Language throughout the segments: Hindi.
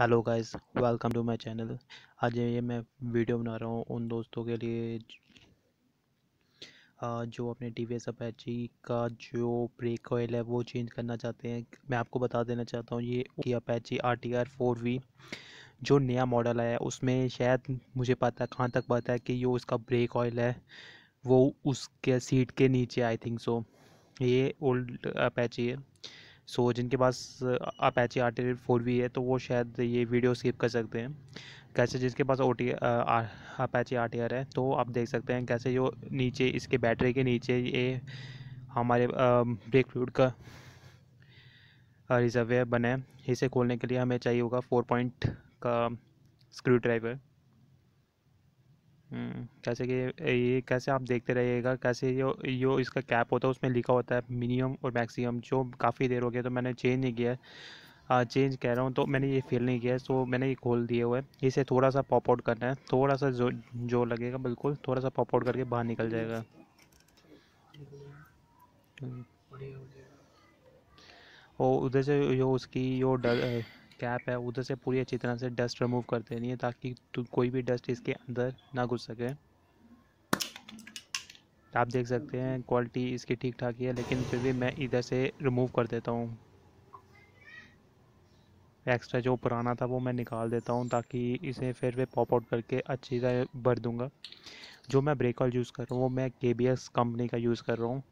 Hello guys, welcome to my channel. आज ये मैं वीडियो बना रहा हूँ उन दोस्तों के लिए जो अपने टी वी एस अपैची का जो ब्रेक ऑयल है वो चेंज करना चाहते हैं। मैं आपको बता देना चाहता हूँ, ये Apache R T R four V जो नया मॉडल आया है, उसमें शायद मुझे पता है, कहाँ तक पता है कि जो उसका ब्रेक ऑयल है, वो उसके सीट के नीचे, आई थिंक सो। ये ओल्ड अपैची है। सो so, जिनके पास Apache R T four V है तो वो शायद ये वीडियो स्किप कर सकते हैं। कैसे जिसके पास O T Apache R T R है तो आप देख सकते हैं कैसे जो नीचे इसके बैटरी के नीचे ये हमारे ब्रेक फ्लूड का रिजर्वेयर बना इसे खोलने के लिए हमें चाहिए होगा फोर पॉइंट का स्क्रू ड्राइवर कैसे कि ये कैसे आप देखते रहिएगा, कैसे जो जो इसका कैप होता है, उसमें लिखा होता है मिनिमम और मैक्सिमम, जो काफ़ी देर हो गया तो मैंने चेंज नहीं किया है। चेंज कह रहा हूँ तो मैंने ये फील नहीं किया है तो मैंने ये खोल दिए हुए इसे थोड़ा सा पॉप आउट करना है थोड़ा सा जो जो लगेगा, बिल्कुल थोड़ा सा पॉप आउट करके बाहर निकल जाएगा। और उधर से जो उसकी जो डर कैप है, उधर से पूरी अच्छी तरह से डस्ट रिमूव कर देनी है ताकि कोई भी डस्ट इसके अंदर ना घुस सके। आप देख सकते हैं क्वालिटी इसकी ठीक ठाक ही है, लेकिन फिर भी मैं इधर से रिमूव कर देता हूँ। एक्स्ट्रा जो पुराना था वो मैं निकाल देता हूँ ताकि इसे फिर भी पॉप आउट करके अच्छी तरह भर दूँगा। जो मैं ब्रेक यूज़ कर रहा हूँ, वो मैं के कंपनी का यूज़ कर रहा हूँ।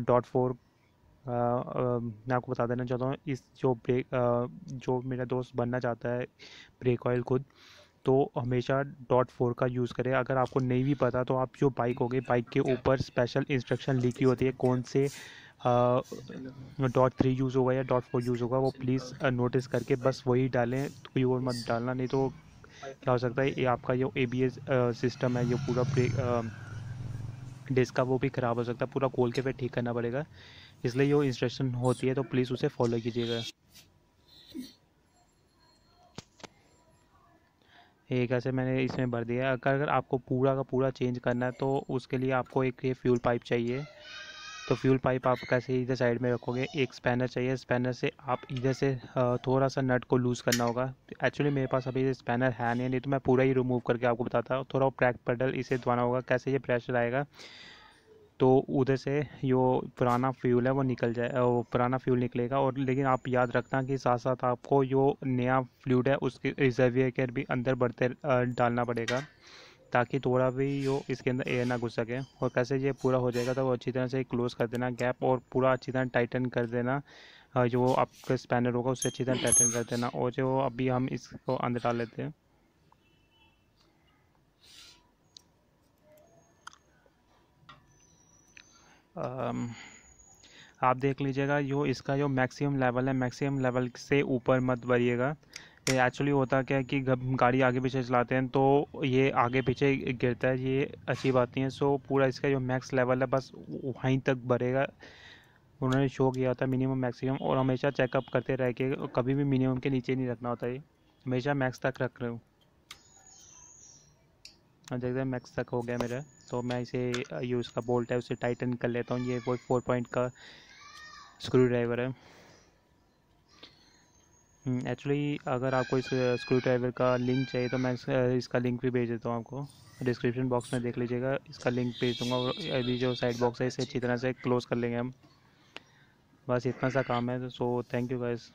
डॉट फोर मैं आपको बता देना चाहता हूँ, इस जो ब्रेक जो मेरा दोस्त बनना चाहता है, ब्रेक ऑयल खुद तो हमेशा डॉट फोर का यूज़ करें। अगर आपको नहीं भी पता तो आप जो बाइक होगी बाइक के ऊपर स्पेशल इंस्ट्रक्शन लिखी होती है, कौन से डॉट थ्री यूज़ होगा या डॉट फोर यूज़ होगा, वो प्लीज़ नोटिस करके बस वही डालें, कोई और मत डालना, नहीं तो क्या हो सकता है, ये आपका जो ए बी एस सिस्टम है, ये पूरा ब्रेक डिस्क का वो भी ख़राब हो सकता है। पूरा खोल के फिर ठीक करना पड़ेगा। इसलिए जो इंस्ट्रक्शन होती है तो प्लीज़ उसे फॉलो कीजिएगा। एक ऐसे मैंने इसमें भर दिया अगर अगर आपको पूरा का पूरा चेंज करना है तो उसके लिए आपको एक ये फ्यूल पाइप चाहिए। तो फ्यूल पाइप आप कैसे इधर साइड में रखोगे? एक स्पैनर चाहिए। स्पैनर से आप इधर से थोड़ा सा नट को लूज़ करना होगा। एक्चुअली मेरे पास अभी स्पैनर है नहीं नहीं तो मैं पूरा ही रिमूव करके आपको बताता हूँ। थोड़ा ब्रैक पेडल इसे दबाना होगा, कैसे ये प्रेशर आएगा। तो उधर से जो पुराना फ्यूल है, वो निकल जाए वो पुराना फ्यूल निकलेगा। और लेकिन आप याद रखना कि साथ साथ आपको जो नया फ्लूड है, उसके रिजर्वियर के भी अंदर बढ़ते डालना पड़ेगा। ताकि थोड़ा भी जो इसके अंदर एयर ना घुस सके। और कैसे ये पूरा हो जाएगा तो वो अच्छी तरह से क्लोज़ कर देना गैप और पूरा अच्छी तरह टाइटन कर देना। जो आपका स्पैनर होगा उससे अच्छी तरह टाइटन कर देना। और जो अभी हम इसको अंदर डाल लेते हैं। आप देख लीजिएगा जो इसका जो मैक्सिमम लेवल है मैक्सिमम लेवल से ऊपर मत ये एक्चुअली होता क्या है कि गाड़ी आगे पीछे चलाते हैं तो ये आगे पीछे गिरता है, ये अच्छी बात नहीं है। सो पूरा इसका जो मैक्स लेवल है, बस वहीं तक बढ़ेगा। उन्होंने शो किया था मिनिमम मैक्सिमम और हमेशा चेकअप करते रह के कभी भी मिनिमम के नीचे नहीं रखना होता ये हमेशा मैक्स तक रख रहे हूँ। देखते हैं मैक्स तक हो गया मेरा। तो मैं इसे ये उसका बोल्ट है, उसे टाइटन कर लेता हूँ। ये वो फोर पॉइंट का स्क्रू ड्राइवर है। एक्चुअली हम्म, अगर आपको इस स्क्रू ड्राइवर का लिंक चाहिए तो मैं इसका लिंक भी भेज देता हूँ आपको। डिस्क्रिप्शन बॉक्स में देख लीजिएगा इसका लिंक भेज दूँगा और अभी जो साइड बॉक्स है इसे अच्छी तरह से क्लोज़ कर लेंगे हम। बस इतना सा काम है सो थैंक यू गाइज़